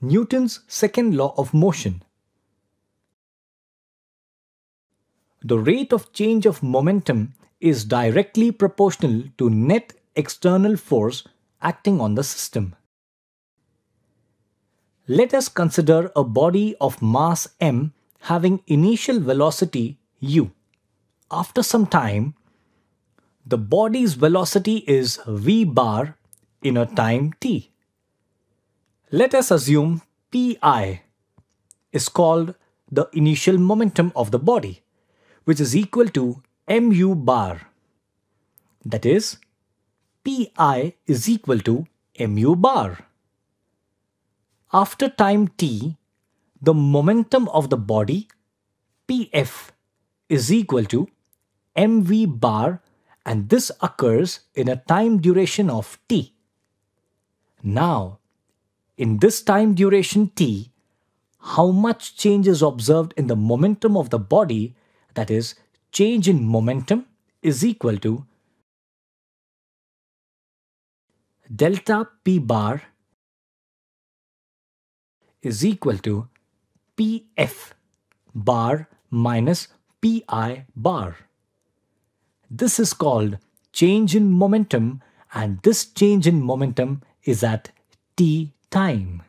Newton's second law of motion. The rate of change of momentum is directly proportional to net external force acting on the system. Let us consider a body of mass m having initial velocity u. After some time, the body's velocity is v bar in a time t. Let us assume pi is called the initial momentum of the body, which is equal to mu bar. That is, pi is equal to mu bar. After time t, the momentum of the body, pf, is equal to mv bar and this occurs in a time duration of t. Now, in this time duration t, how much change is observed in the momentum of the body, that is, change in momentum, is equal to delta p bar is equal to pf bar minus pi bar. This is called change in momentum and this change in momentum is at t time.